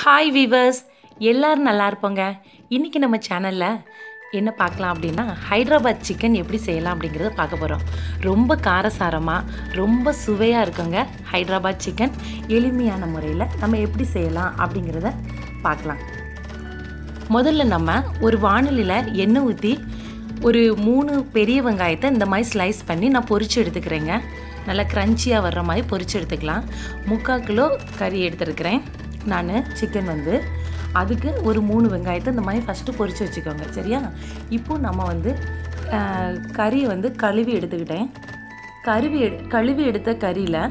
Hi viewers எல்லோரும் நல்லா இருப்போங்க. இன்றைக்கி நம்ம சேனலில் என்ன பார்க்கலாம் அப்படின்னா ஹைதராபாத் சிக்கன் எப்படி செய்யலாம் அப்படிங்கிறத பார்க்க போகிறோம் ரொம்ப காரசாரமாக ரொம்ப சுவையாக இருக்குங்க ஹைதராபாத் சிக்கன் எளிமையான முறையில் நம்ம எப்படி செய்யலாம் அப்படிங்கிறத பார்க்கலாம். முதல்ல நம்ம ஒரு வானலியில் எண்ணெய் ஊற்றி ஒரு மூணு பெரிய வெங்காயத்தை இந்த மாதிரி ஸ்லைஸ் பண்ணி நான் பொரிச்சு எடுத்துக்கிறேங்க. நல்லா க்ரன்ச்சியாக வர்ற மாதிரி பொரித்து எடுத்துக்கலாம். முக்கால் கிலோ கறி எடுத்துருக்கிறேன். நான் சிக்கன் வந்து அதுக்கு ஒரு மூணு வெங்காயத்தை இந்த மாதிரி ஃபஸ்ட்டு பொறிச்சு வச்சுக்கோங்க சரியா? இப்போ நம்ம வந்து கறியை வந்து கழுவி எடுத்துக்கிட்டேன். கருவி எடு கழுவி எடுத்த கறியில்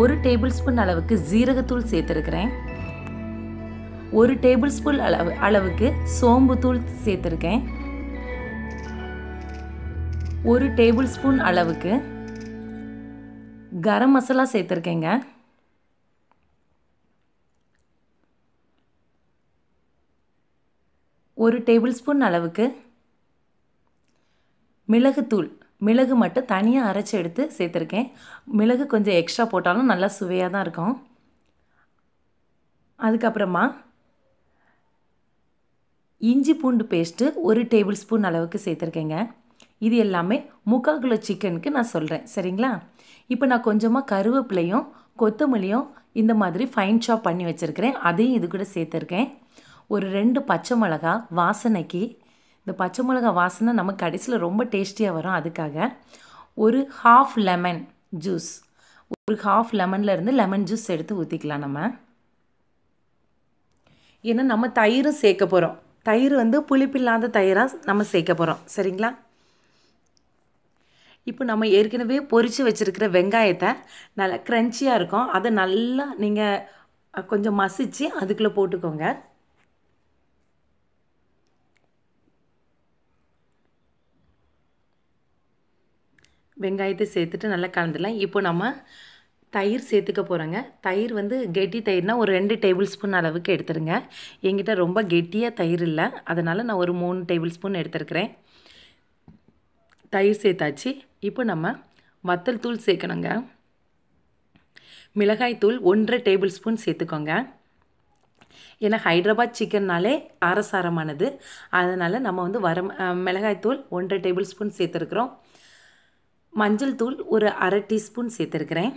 ஒரு டேபிள் ஸ்பூன் அளவுக்கு ஜீரகத்தூள் சேர்த்துருக்கிறேன். ஒரு டேபிள் ஸ்பூன் அளவு அளவுக்கு சோம்பு தூள் சேர்த்துருக்கேன். ஒரு டேபிள் ஸ்பூன் அளவுக்கு கரம் மசாலா சேர்த்துருக்கேங்க. ஒரு டேபிள் ஸ்பூன் அளவுக்கு மிளகுத்தூள். மிளகு மட்டும் தனியாக அரைச்சி எடுத்து சேர்த்துருக்கேன். மிளகு கொஞ்சம் எக்ஸ்ட்ரா போட்டாலும் நல்லா சுவையாக தான் இருக்கும். அதுக்கப்புறமா இஞ்சி பூண்டு பேஸ்ட்டு ஒரு டேபிள் ஸ்பூன் அளவுக்கு சேர்த்துருக்கேங்க. இது எல்லாமே முக்கால் கிலோ சிக்கனுக்கு நான் சொல்கிறேன் சரிங்களா? இப்போ நான் கொஞ்சமாக கருவேப்பிலையும் கொத்தமல்லியும் இந்த மாதிரி ஃபைன் சாப் பண்ணி வச்சுருக்கிறேன். அதையும் இது கூட சேர்த்துருக்கேன். ஒரு ரெண்டு பச்சை மிளகா வாசனைக்கு. இந்த பச்சை மிளகா வாசனை நம்ம கடைசியில் ரொம்ப டேஸ்டியாக வரும். அதுக்காக ஒரு ஹாஃப் லெமன் ஜூஸ் ஒரு ஹாஃப் லெமனில் இருந்து லெமன் ஜூஸ் எடுத்து ஊற்றிக்கலாம் நம்ம. ஏன்னா நம்ம தயிரும் சேர்க்க போகிறோம் தயிர் வந்து புளிப்பில்லாத தயிராக நம்ம சேர்க்க போகிறோம் சரிங்களா? இப்போ நம்ம ஏற்கனவே பொரித்து வச்சுருக்கிற வெங்காயத்தை நல்லா க்ரன்ச்சியாக இருக்கும். அதை நல்லா நீங்கள் கொஞ்சம் மசித்து அதுக்குள்ளே போட்டுக்கோங்க. வெங்காயத்தை சேர்த்துட்டு நல்லா கலந்துடலாம். இப்போ நம்ம தயிர் சேர்த்துக்க போகிறோங்க தயிர் வந்து கெட்டி தயிர்னால் ஒரு ரெண்டு டேபிள் ஸ்பூன் அளவுக்கு எடுத்துருங்க எங்கிட்ட ரொம்ப கெட்டியாக தயிர் இல்லை. அதனால் நான் ஒரு மூணு டேபிள் ஸ்பூன் எடுத்துருக்கிறேன். தயிர் சேர்த்தாச்சு. இப்போ நம்ம வத்தல் தூள் சேர்க்கணுங்க. மிளகாய் தூள் ஒன்றரை டேபிள் ஸ்பூன் சேர்த்துக்கோங்க. ஏன்னா ஹைதராபாத் சிக்கன்னாலே காரசாரமானது. அதனால் நம்ம வந்து வர மிளகாய்த்தூள் ஒன்றரை டேபிள் ஸ்பூன் சேர்த்துருக்குறோம். மஞ்சள் தூள் ஒரு அரை டீஸ்பூன் சேர்த்துருக்கிறேன்.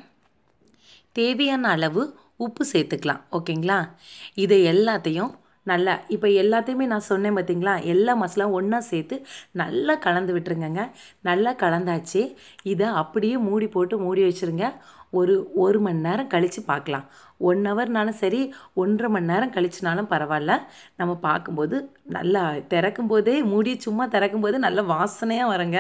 தேவையான அளவு உப்பு சேர்த்துக்கலாம் ஓகேங்களா? இதை எல்லாத்தையும் நல்லா இப்போ எல்லாத்தையுமே நான் சொன்னேன் பார்த்தீங்களா எல்லா மசாலாம் ஒன்றா சேர்த்து நல்லா கலந்து விட்டுருங்கங்க. நல்லா கலந்தாச்சு. இதை அப்படியே மூடி போட்டு மூடி வச்சுருங்க. ஒரு ஒரு மணி நேரம் கழித்து பார்க்கலாம். ஒன் ஹவர்னாலும் சரி ஒன்றரை மணி நேரம் கழிச்சுனாலும் பரவாயில்ல. நம்ம பார்க்கும்போது நல்லா திறக்கும் போதே மூடி சும்மா திறக்கும் போது நல்ல வாசனையாக வருங்க.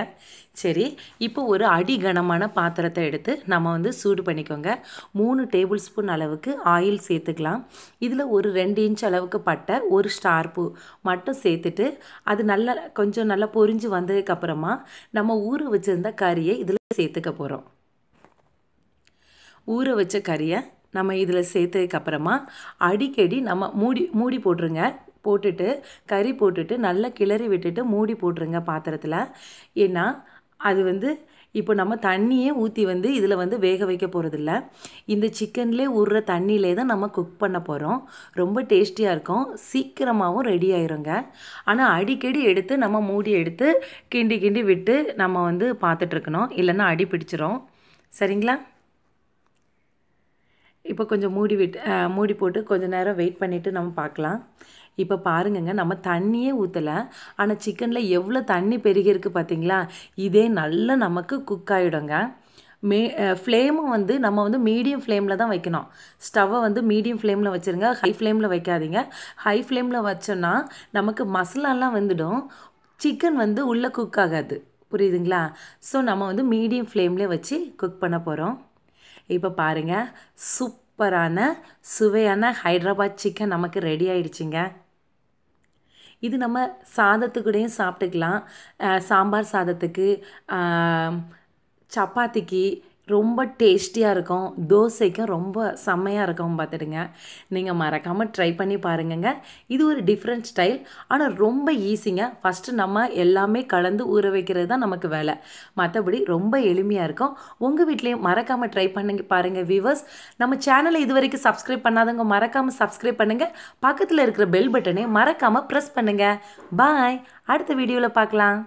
சரி இப்போ ஒரு அடி கனமான பாத்திரத்தை எடுத்து நம்ம வந்து சூடு பண்ணிக்கோங்க. மூணு டேபிள் ஸ்பூன் அளவுக்கு ஆயில் சேர்த்துக்கலாம். இதில் ஒரு ரெண்டு இன்ச் அளவுக்கு பட்டை ஒரு ஸ்டார் பூ மட்டும் சேர்த்துட்டு அது நல்லா கொஞ்சம் நல்லா பொரிஞ்சு வந்ததுக்கப்புறமா நம்ம ஊற வச்சுருந்த கறியை இதில் சேர்த்துக்க போகிறோம் ஊற வச்ச கறியை நம்ம இதில் சேர்த்ததுக்கப்புறமா அடிக்கடி நம்ம மூடி மூடி போட்டுருங்க. போட்டுட்டு கறி போட்டுட்டு நல்லா கிளறி விட்டுட்டு மூடி போட்டுருங்க பாத்திரத்தில். ஏன்னா அது வந்து இப்போ நம்ம தண்ணியே ஊற்றி வந்து இதில் வந்து வேக வைக்க போகிறதில்ல இந்த சிக்கன்லேயே ஊறுற தண்ணியிலே தான் நம்ம குக் பண்ண போகிறோம் ரொம்ப டேஸ்டியாக இருக்கும். சீக்கிரமாகவும் ரெடி ஆயிருங்க. ஆனால் அடிக்கடி எடுத்து நம்ம மூடி எடுத்து கிண்டி கிண்டி விட்டு நம்ம வந்து பார்த்துட்ருக்கணும் இல்லைன்னா அடி பிடிச்சிரும். சரிங்களா? இப்போ கொஞ்சம் மூடி விட்டு மூடி போட்டு கொஞ்சம் நேரம் வெயிட் பண்ணிவிட்டு நம்ம பார்க்கலாம். இப்போ பாருங்கங்க நம்ம தண்ணியே ஊற்றலை ஆனால் சிக்கனில் எவ்வளோ தண்ணி பெருகிருக்கு பார்த்தீங்களா? இதே நல்லா நமக்கு குக் ஆகிடுங்க மே ஃப்ளேமும் வந்து நம்ம வந்து மீடியம் ஃப்ளேமில் தான் வைக்கணும். ஸ்டவ்வை வந்து மீடியம் ஃப்ளேமில் வச்சுருங்க. ஹை ஃப்ளேமில் வைக்காதீங்க. ஹை ஃப்ளேமில் வச்சோன்னா நமக்கு மசாலாலாம் வந்துடும். சிக்கன் வந்து உள்ளே குக் ஆகாது. புரியுதுங்களா? ஸோ நம்ம வந்து மீடியம் ஃப்ளேம்லேயே வச்சு குக் பண்ண போகிறோம் இப்போ பாருங்கள் சூப்பரான சுவையான ஹைதராபாத் சிக்கன் நமக்கு ரெடி ஆயிடுச்சுங்க. இது நம்ம சாதத்துக்கூடையும் சாப்பிட்டுக்கலாம். சாம்பார் சாதத்துக்கு சப்பாத்திக்கு ரொம்ப டேஸ்டியாக இருக்கும். தோசைக்கும் ரொம்ப செம்மையாக இருக்கும் பார்த்துடுங்க. நீங்கள் மறக்காமல் ட்ரை பண்ணி பாருங்கங்க. இது ஒரு டிஃப்ரெண்ட் ஸ்டைல் ஆனால் ரொம்ப ஈஸிங்க ஃபஸ்ட்டு நம்ம எல்லாமே கலந்து ஊற வைக்கிறது தான் நமக்கு வேலை. மற்றபடி ரொம்ப எளிமையாக இருக்கும். உங்கள் வீட்லேயும் மறக்காமல் ட்ரை பண்ணுங்க பாருங்கள் வியூவர்ஸ் நம்ம சேனலை இது வரைக்கும் சப்ஸ்கிரைப் பண்ணாதவங்க மறக்காமல் சப்ஸ்கிரைப் பண்ணுங்கள் பக்கத்தில் இருக்கிற பெல் பட்டனை மறக்காமல் ப்ரெஸ் பண்ணுங்கள் பாய் அடுத்த வீடியோவில் பார்க்கலாம்.